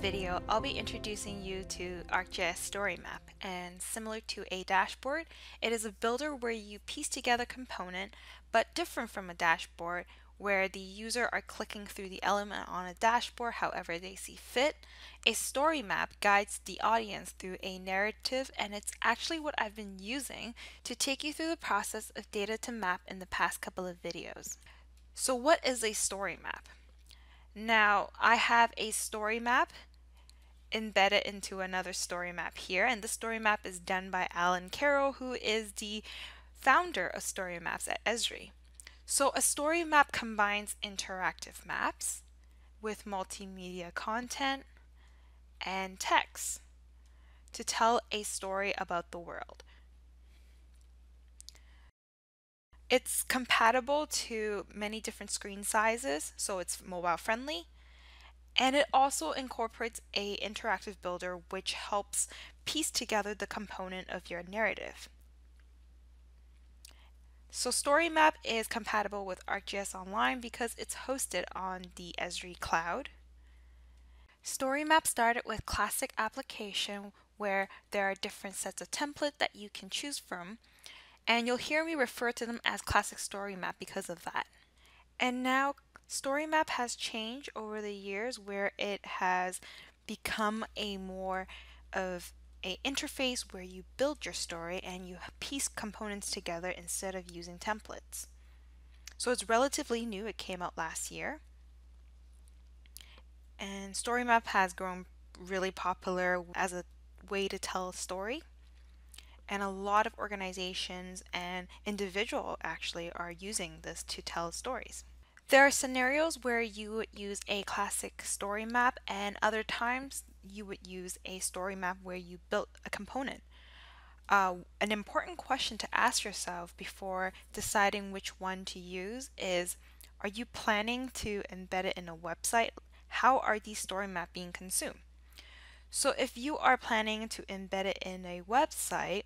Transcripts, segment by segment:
Video, I'll be introducing you to ArcGIS Story Map and similar to a dashboard, it is a builder where you piece together component but different from a dashboard where the user are clicking through the element on a dashboard however they see fit. A story map guides the audience through a narrative and it's actually what I've been using to take you through the process of data to map in the past couple of videos. So what is a story map? Now, I have a story map embedded into another story map here, and this story map is done by Allen Carroll, who is the founder of story maps at Esri. So a story map combines interactive maps with multimedia content and text to tell a story about the world. It's compatible to many different screen sizes, so it's mobile friendly. And it also incorporates a interactive builder which helps piece together the component of your narrative. So StoryMap is compatible with ArcGIS Online because it's hosted on the Esri cloud. StoryMap started with classic application where there are different sets of template that you can choose from and you'll hear me refer to them as classic story map because of that. And now story map has changed over the years where it has become a more of a interface where you build your story and you piece components together instead of using templates. So it's relatively new, it came out last year. And StoryMap has grown really popular as a way to tell a story and a lot of organizations and individual actually are using this to tell stories. There are scenarios where you would use a classic story map and other times you would use a story map where you built a component. Uh, an important question to ask yourself before deciding which one to use is are you planning to embed it in a website? How are these story maps being consumed? So if you are planning to embed it in a website,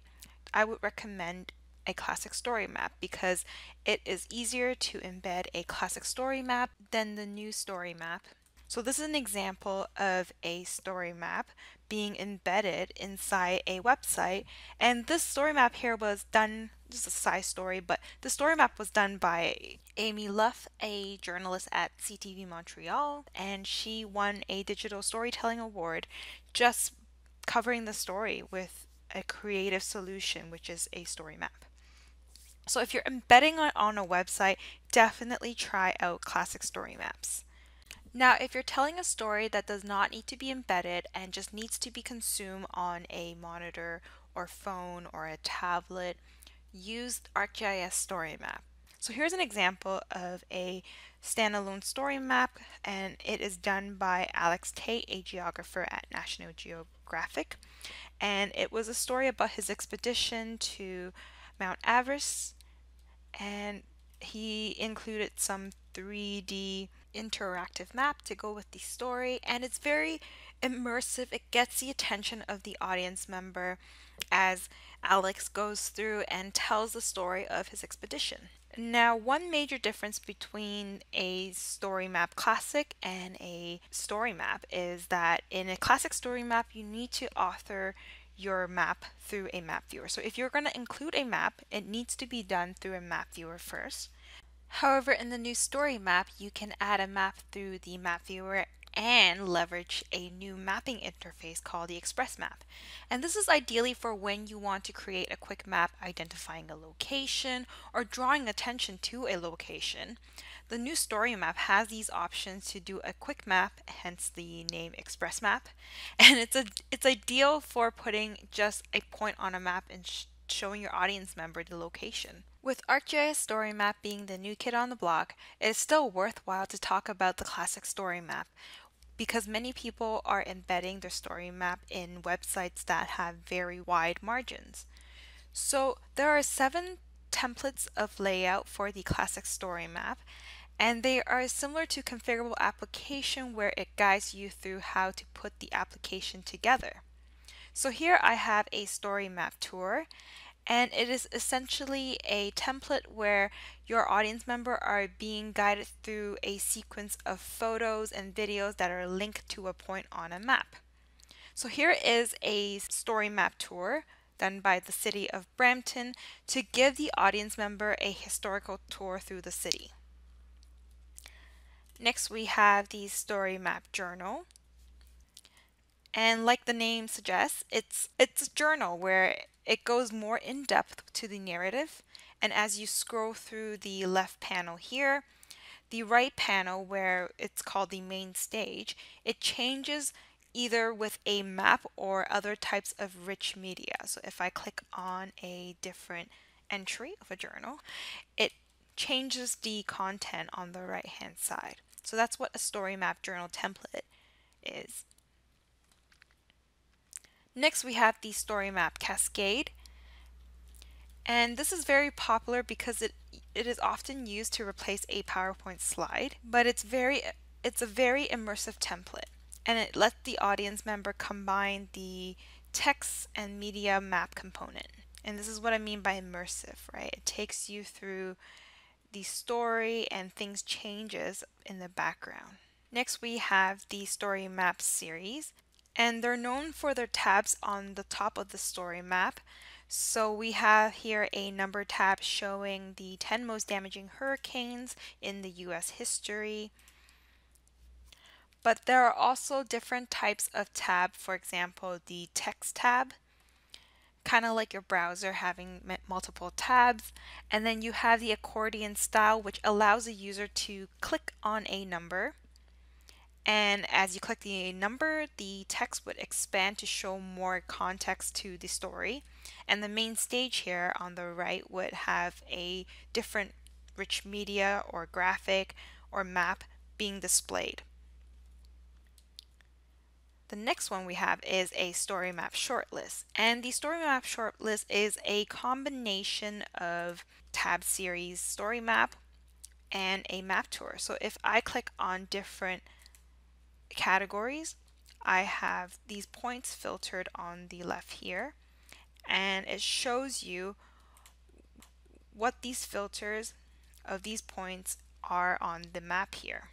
I would recommend a classic story map because it is easier to embed a classic story map than the new story map. So this is an example of a story map being embedded inside a website and this story map here was done just a side story but the story map was done by Amy Luft a journalist at CTV Montreal and she won a digital storytelling award just covering the story with a creative solution, which is a story map. So if you're embedding on, on a website, definitely try out classic story maps. Now, if you're telling a story that does not need to be embedded and just needs to be consumed on a monitor or phone or a tablet, use ArcGIS Story Map. So here's an example of a standalone story map and it is done by Alex Tait, a geographer at National Geographic and it was a story about his expedition to Mount Everest and he included some 3D interactive map to go with the story and it's very immersive. It gets the attention of the audience member as Alex goes through and tells the story of his expedition. Now, one major difference between a story map classic and a story map is that in a classic story map, you need to author your map through a map viewer. So if you're going to include a map, it needs to be done through a map viewer first. However, in the new story map, you can add a map through the map viewer and leverage a new mapping interface called the Express Map. And this is ideally for when you want to create a quick map identifying a location or drawing attention to a location. The new story map has these options to do a quick map, hence the name Express Map. And it's a it's ideal for putting just a point on a map and sh showing your audience member the location. With ArcGIS Story Map being the new kid on the block, it is still worthwhile to talk about the classic story map, because many people are embedding their story map in websites that have very wide margins. So there are seven templates of layout for the classic story map and they are similar to configurable application where it guides you through how to put the application together. So here I have a story map tour and it is essentially a template where your audience member are being guided through a sequence of photos and videos that are linked to a point on a map. So here is a story map tour done by the city of Brampton to give the audience member a historical tour through the city. Next we have the story map journal. And like the name suggests, it's it's a journal where it goes more in depth to the narrative. And as you scroll through the left panel here, the right panel where it's called the main stage, it changes either with a map or other types of rich media. So if I click on a different entry of a journal, it changes the content on the right hand side. So that's what a story map journal template is. Next we have the story map cascade. And this is very popular because it it is often used to replace a PowerPoint slide, but it's very it's a very immersive template and it lets the audience member combine the text and media map component. And this is what I mean by immersive, right? It takes you through the story and things changes in the background. Next we have the story map series and they're known for their tabs on the top of the story map. So we have here a number tab showing the 10 most damaging hurricanes in the US history. But there are also different types of tab, for example, the text tab, kind of like your browser having multiple tabs. And then you have the accordion style, which allows a user to click on a number. And as you click the number, the text would expand to show more context to the story. And the main stage here on the right would have a different rich media or graphic or map being displayed. The next one we have is a story map shortlist. And the story map shortlist is a combination of tab series story map and a map tour. So if I click on different categories, I have these points filtered on the left here and it shows you what these filters of these points are on the map here.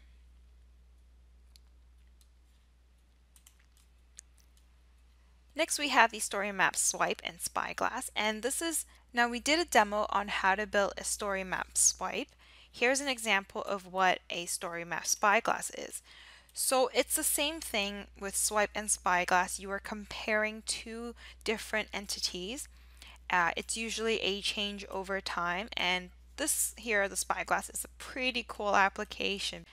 Next we have the story map swipe and spyglass and this is now we did a demo on how to build a story map swipe. Here's an example of what a story map spyglass is. So it's the same thing with swipe and spyglass. You are comparing two different entities. Uh, it's usually a change over time and this here, the spyglass, is a pretty cool application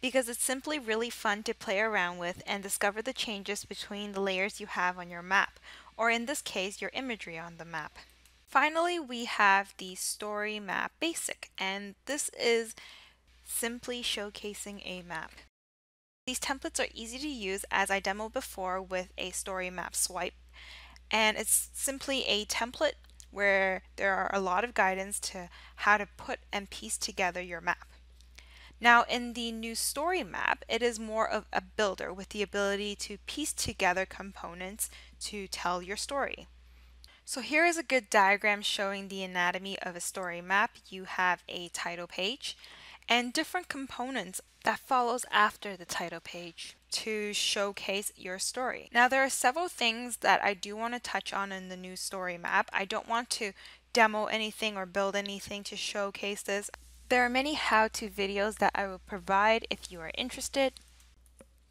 because it's simply really fun to play around with and discover the changes between the layers you have on your map, or in this case, your imagery on the map. Finally, we have the Story Map Basic, and this is simply showcasing a map. These templates are easy to use as I demoed before with a story map swipe, and it's simply a template where there are a lot of guidance to how to put and piece together your map. Now in the new story map, it is more of a builder with the ability to piece together components to tell your story. So here is a good diagram showing the anatomy of a story map. You have a title page and different components that follows after the title page to showcase your story. Now there are several things that I do want to touch on in the new story map. I don't want to demo anything or build anything to showcase this. There are many how-to videos that I will provide if you are interested,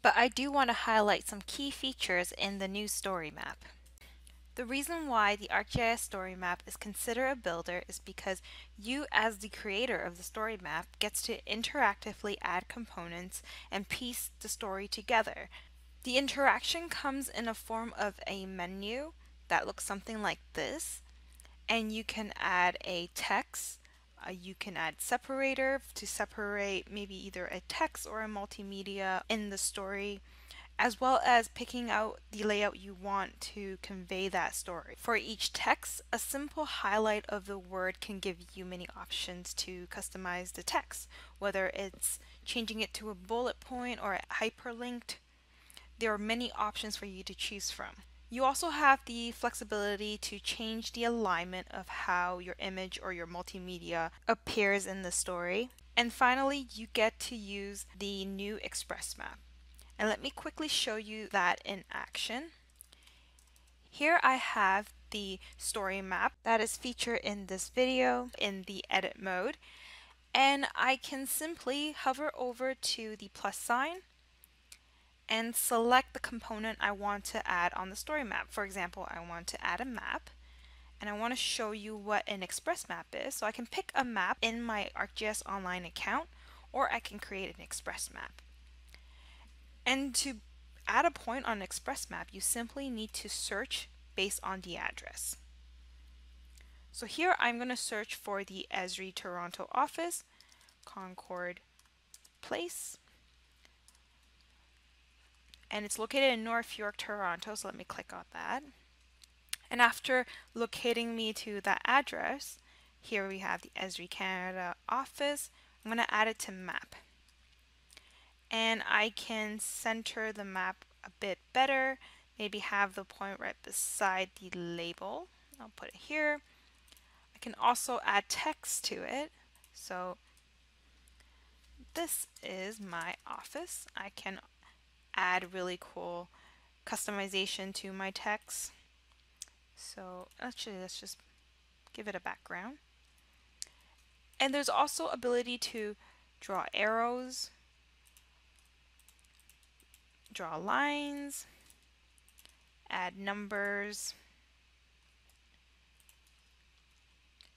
but I do want to highlight some key features in the new story map. The reason why the ArcGIS story map is considered a builder is because you as the creator of the story map gets to interactively add components and piece the story together. The interaction comes in a form of a menu that looks something like this and you can add a text uh, you can add separator to separate maybe either a text or a multimedia in the story as well as picking out the layout you want to convey that story. For each text, a simple highlight of the word can give you many options to customize the text, whether it's changing it to a bullet point or hyperlinked. There are many options for you to choose from. You also have the flexibility to change the alignment of how your image or your multimedia appears in the story. And finally, you get to use the new Express map. And let me quickly show you that in action. Here I have the story map that is featured in this video in the edit mode. And I can simply hover over to the plus sign and select the component I want to add on the story map. For example, I want to add a map and I want to show you what an express map is. So I can pick a map in my ArcGIS Online account or I can create an express map. And to add a point on an express map, you simply need to search based on the address. So here I'm going to search for the Esri Toronto office, Concorde Place, and it's located in North York, Toronto, so let me click on that. And after locating me to that address, here we have the Esri Canada office. I'm going to add it to map. And I can center the map a bit better, maybe have the point right beside the label. I'll put it here. I can also add text to it. So this is my office. I can add really cool customization to my text. So actually let's just give it a background. And there's also ability to draw arrows, draw lines, add numbers.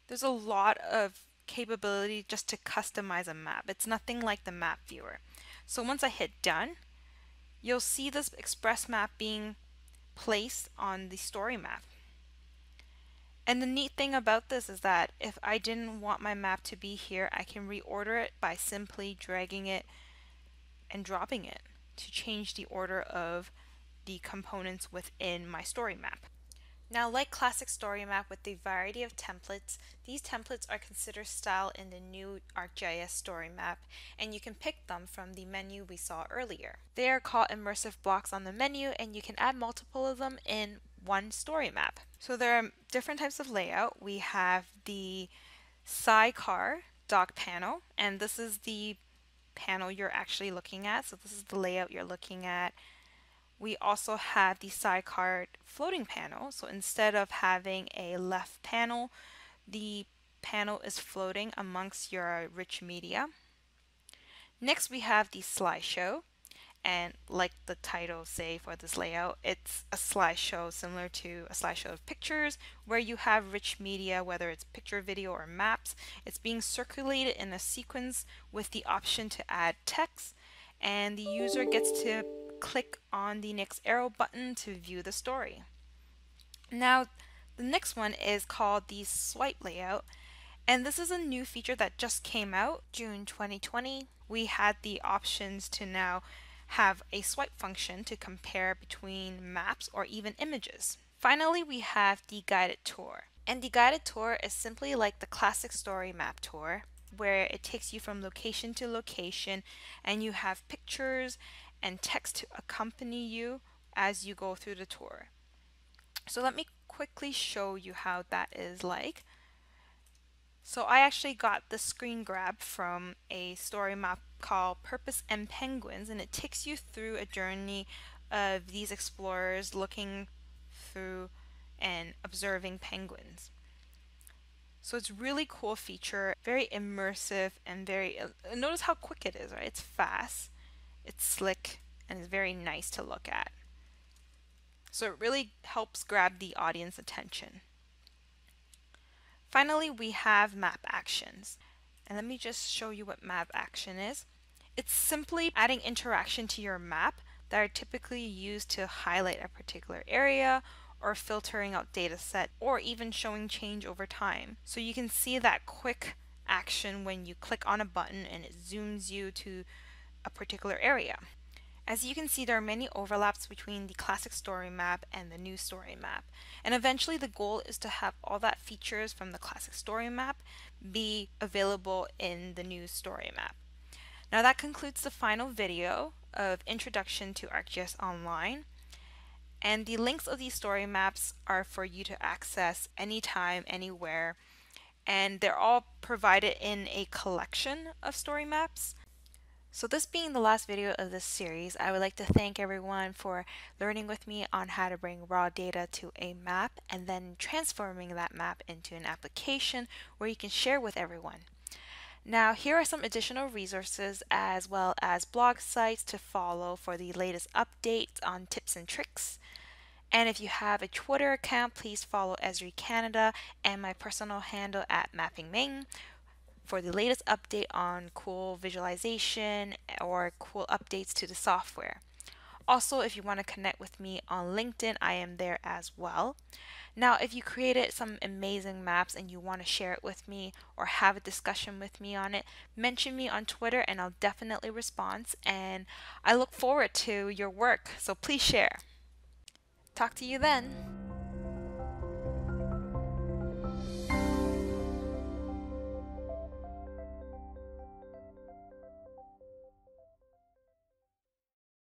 There's a lot of capability just to customize a map. It's nothing like the map viewer. So once I hit done, you'll see this express map being placed on the story map. And the neat thing about this is that if I didn't want my map to be here, I can reorder it by simply dragging it and dropping it to change the order of the components within my story map. Now, like classic story map with the variety of templates, these templates are considered style in the new ArcGIS story map, and you can pick them from the menu we saw earlier. They are called immersive blocks on the menu, and you can add multiple of them in one story map. So there are different types of layout. We have the sidecar dock panel, and this is the panel you're actually looking at. So this is the layout you're looking at we also have the sidecar floating panel. So instead of having a left panel, the panel is floating amongst your rich media. Next we have the slideshow and like the title say for this layout it's a slideshow similar to a slideshow of pictures where you have rich media whether it's picture video or maps it's being circulated in a sequence with the option to add text and the user gets to click on the next arrow button to view the story. Now, the next one is called the swipe layout, and this is a new feature that just came out June 2020. We had the options to now have a swipe function to compare between maps or even images. Finally, we have the guided tour. And the guided tour is simply like the classic story map tour, where it takes you from location to location and you have pictures and text to accompany you as you go through the tour. So let me quickly show you how that is like. So I actually got the screen grab from a story map called Purpose and Penguins and it takes you through a journey of these explorers looking through and observing penguins. So it's really cool feature, very immersive and very, uh, notice how quick it is, right? It's fast it's slick and is very nice to look at. So it really helps grab the audience attention. Finally, we have map actions. And let me just show you what map action is. It's simply adding interaction to your map that are typically used to highlight a particular area or filtering out data set or even showing change over time. So you can see that quick action when you click on a button and it zooms you to a particular area. As you can see, there are many overlaps between the classic story map and the new story map. And eventually the goal is to have all that features from the classic story map be available in the new story map. Now that concludes the final video of Introduction to ArcGIS Online. And the links of these story maps are for you to access anytime, anywhere. And they're all provided in a collection of story maps. So this being the last video of this series, I would like to thank everyone for learning with me on how to bring raw data to a map and then transforming that map into an application where you can share with everyone. Now here are some additional resources as well as blog sites to follow for the latest updates on tips and tricks. And if you have a Twitter account, please follow Esri Canada and my personal handle at MappingMing for the latest update on cool visualization or cool updates to the software. Also, if you want to connect with me on LinkedIn, I am there as well. Now, if you created some amazing maps and you want to share it with me or have a discussion with me on it, mention me on Twitter and I'll definitely respond. And I look forward to your work, so please share. Talk to you then.